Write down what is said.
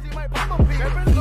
See my bumblebee.